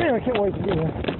Anyway, I can't wait to get here.